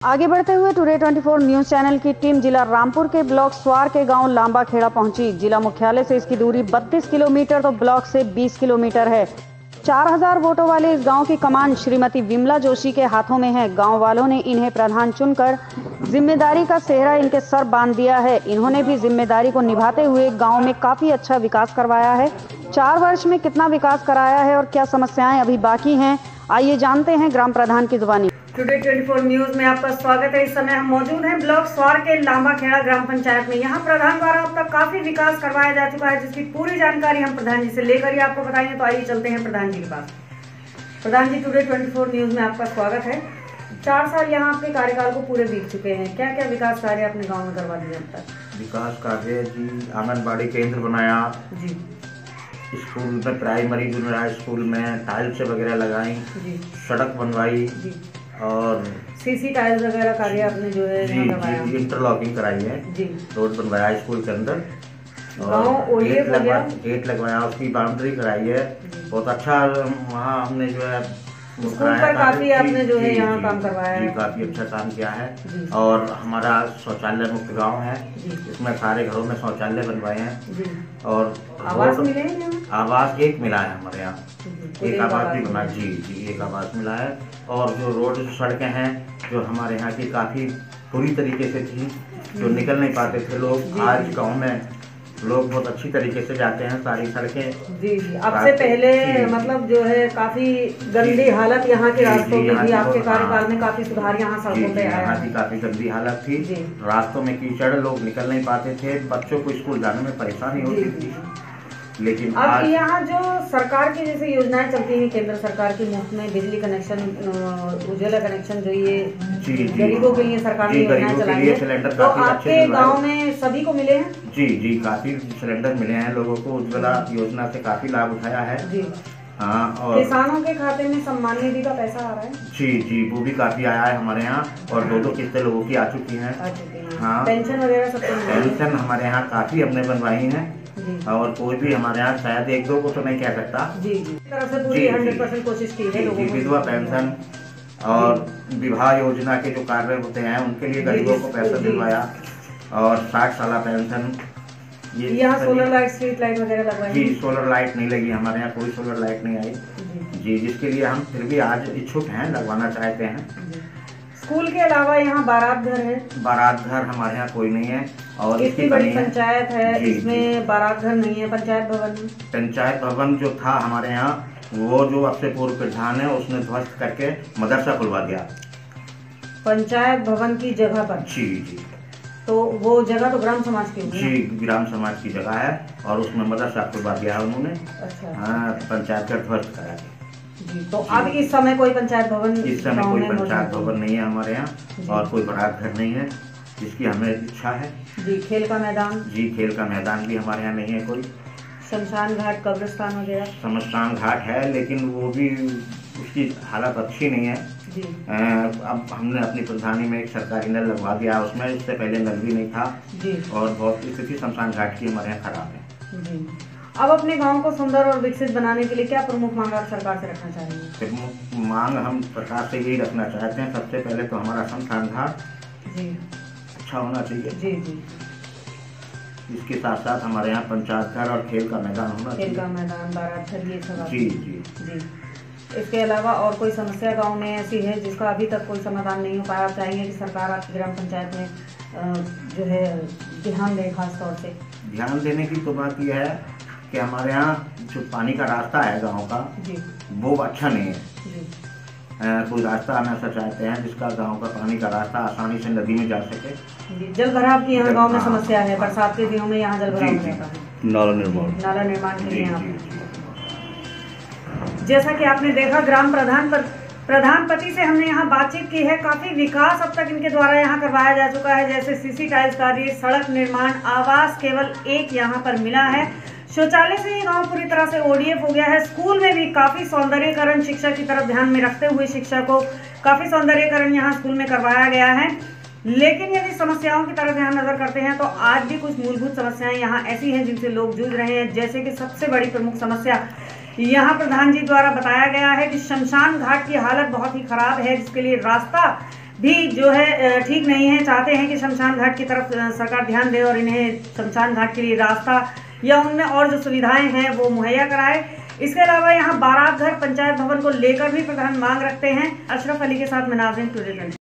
आगे बढ़ते हुए टुडे 24 न्यूज़ चैनल की टीम जिला रामपुर के ब्लॉक स्वार के गाँव लांबा खेड़ा पहुँची। जिला मुख्यालय से इसकी दूरी 32 किलोमीटर तो ब्लॉक से 20 किलोमीटर है। 4000 वोटों वाले इस गाँव की कमान श्रीमती विमला जोशी के हाथों में है। गाँव वालों ने इन्हें प्रधान चुनकर ज़िम्मेदारी का सेहरा इनके सर बाँध दिया है। इन्होंने भी ज़िम्मेदारी को निभाते हुए गाँव में काफ़ी अच्छा विकास करवाया है। चार वर्ष में कितना विकास कराया है और क्या समस्याएँ अभी बाकी हैं, आइए जानते हैं ग्राम प्रधान की जुबानी। टुडे 24 न्यूज़ में आपका स्वागत है। इस समय हम मौजूद हैं ब्लॉक स्वार के लांबा खेड़ा ग्राम पंचायत में। यहाँ प्रधान द्वारा अब तक काफ़ी विकास करवाया जा चुका है जिसकी पूरी जानकारी हम प्रधान जी से लेकर ही आपको बताएँगे। तो आइए चलते हैं प्रधान जी के पास। प्रधान जी टुडे 24 न्यूज़ में आपका स्वागत है। चार साल यहाँ आपके कार्यकाल को पूरे बीत चुके हैं। क्या क्या विकास कार्य अपने गाँव में करवा दिए अब तक? विकास कार्य जी आंगनबाड़ी केंद्र बनाया। जी। स्कूल में प्राइमरी जूनियर हाई स्कूल में टाइल्स वगैरह लगाई। सड़क बनवाई। और सीसी टाइल्स वगैरह कार्य आपने जो है जी जी इंटरलॉकिंग कराई है। जी। रोड बनवाया स्कूल के अंदर। गेट हो गेट लगवाया उसकी बाउंड्री कराई है। बहुत अच्छा वहाँ हमने जो है स्कूल पर काफ़ी आपने जो है यहाँ काम करवाया है। काफ़ी अच्छा काम किया है। और हमारा शौचालय मुक्त गाँव है। इसमें सारे घरों में शौचालय बनवाए हैं। और आवास मिले आवास एक मिला है हमारे यहाँ। एक आवास भी बना जी जी एक आवास मिला है। और जो रोड सड़कें हैं जो हमारे यहाँ की काफ़ी बुरी तरीके से थी जो निकल नहीं पाते थे लोग आज। गाँव में लोग बहुत अच्छी तरीके से जाते हैं सारी सड़कें। जी जी। अब से पहले मतलब जो है काफ़ी गंदी हालत यहाँ के रास्तों जी, की थी आपके कार्यकाल हाँ। में काफ़ी सुधार यहाँ सड़कों पे आया यहाँ की काफ़ी गंदी हालत थी। रास्तों में कीचड़ लोग निकल नहीं पाते थे। बच्चों को स्कूल जाने में परेशानी होती थी। लेकिन अब आज यहाँ जो सरकार की जैसे योजनाएँ चलती हैं केंद्र सरकार की मुफ़्त में बिजली कनेक्शन उज्ज्वला कनेक्शन जो ये। गरीबों के लिए सरकार ने योजनाएँ चलाई है। सिलेंडर तो आपके गाँव में सभी को मिले हैं? जी जी काफ़ी सिलेंडर मिले हैं लोगों को। उज्ज्वला योजना से काफ़ी लाभ उठाया है। जी। हाँ और किसानों के खाते में सम्मान निधि का पैसा आ रहा है? जी जी वो भी काफ़ी आया है हमारे यहाँ और दो दो किस्तें लोगों की आ चुकी हैं। हैं। पेंशन वगैरह रही है पेंशन हमारे यहाँ काफ़ी हमने बनवाई हैं। और कोई भी हमारे यहाँ शायद एक दो को तो नहीं कह सकता। जी जी। तरफ़ से पूरी जी, जी। हंड्रेड परसेंट कोशिश की है जी विधवा पेंशन और विवाह योजना के जो कार्य होते हैं उनके लिए गरीबों को पैसा दिलवाया और साठ साल पेंशन। ये यहाँ सोलर लाइट स्ट्रीट लाइट वगैरह लगवाई। जी सोलर लाइट नहीं लगी हमारे यहाँ कोई सोलर लाइट नहीं आई। जी। जिसके लिए हम फिर भी आज इच्छुक हैं लगवाना चाहते हैं। स्कूल के अलावा यहाँ बारात घर है। बारात घर हमारे यहाँ कोई नहीं है। और इतनी इसकी बड़ी पंचायत है? इसमें बारात घर नहीं है पंचायत भवन। में पंचायत भवन जो था हमारे यहाँ वो जो अब से पूर्व प्रधान है उसने ध्वस्त करके मदरसा खुलवा दिया। पंचायत भवन की जगह पर? जी जी। तो वो जगह तो ग्राम समाज की जी ग्राम समाज की जगह है और उसमें मदरसा खुलवा दिया है उन्होंने। अच्छा। हाँ पंचायत घर ध्वस्त करा दिया जी तो अब इस समय कोई पंचायत भवन इस समय कोई पंचायत भवन नहीं है हमारे यहाँ और कोई बारात घर नहीं है। जिसकी हमें इच्छा है। जी खेल का मैदान। जी खेल का मैदान भी हमारे यहाँ नहीं है कोई। शमशान घाट कब्रिस्तान वगैरह। शमशान घाट है लेकिन वो भी उसकी हालत अच्छी नहीं है। जी। अ, अब हमने अपनी प्रधानी में एक सरकारी नल लगवा दिया उसमें इससे पहले नल भी नहीं था। जी। और बहुत स्थिति शमशान घाट की हमारे यहाँ खराब है। जी। अब अपने गाँव को सुंदर और विकसित बनाने के लिए क्या प्रमुख मांग आप सरकार से रखना चाहेंगे? प्रमुख मांग हम सरकार से यही रखना चाहते हैं। सबसे पहले तो हमारा शमशान घाट अच्छा होना चाहिए जी जी। इसके साथ साथ हमारे यहाँ पंचायत घर और खेल का मैदान होना खेल का मैदान बारात घर ये सब जी जी। जी। इसके अलावा और कोई समस्या गाँव में ऐसी है जिसका अभी तक कोई समाधान नहीं हो पाया? आप चाहेंगे कि सरकार आपकी ग्राम पंचायत में जो है ध्यान दे खास तौर से। ध्यान देने की तो बात यह है कि हमारे यहाँ जो पानी का रास्ता है गाँव का जी। वो अच्छा नहीं है। जी। कोई रास्ता हम ऐसा चाहते हैं जिसका गाँव का पानी का रास्ता आसानी से नदी में जा सके। जल भराव की यहाँ गाँव में हाँ। समस्या है बरसात के दिनों में यहाँ जल भराव है। नाला निर्माण। नाला निर्माण के लिए यहाँ जैसा कि आपने देखा ग्राम प्रधान पर प्रधानपति से हमने यहाँ बातचीत की है। काफ़ी विकास अब तक इनके द्वारा यहाँ करवाया जा चुका है। जैसे सीसी टाइल्स कार्य सड़क निर्माण आवास केवल एक यहाँ पर मिला है। शौचालय से ये गाँव पूरी तरह से ओडीएफ हो गया है। स्कूल में भी काफ़ी सौंदर्यकरण शिक्षा की तरफ़ ध्यान में रखते हुए शिक्षा को काफ़ी सौंदर्यकरण यहाँ स्कूल में करवाया गया है। लेकिन यदि समस्याओं की तरफ़ यहाँ नज़र करते हैं तो आज भी कुछ मूलभूत समस्याएँ यहाँ ऐसी हैं जिनसे लोग जूझ रहे हैं। जैसे कि सबसे बड़ी प्रमुख समस्या यहाँ प्रधान जी द्वारा बताया गया है कि शमशान घाट की हालत बहुत ही खराब है, जिसके लिए रास्ता भी जो है ठीक नहीं है। चाहते हैं कि शमशान घाट की तरफ़ सरकार ध्यान दे और इन्हें शमशान घाट के लिए रास्ता या उनमें और जो सुविधाएँ हैं वो मुहैया कराए। इसके अलावा यहाँ बारात घर पंचायत भवन को लेकर भी प्रधान मांग रखते हैं। अशरफ अली के साथ मनाजिम टूरिज़्म।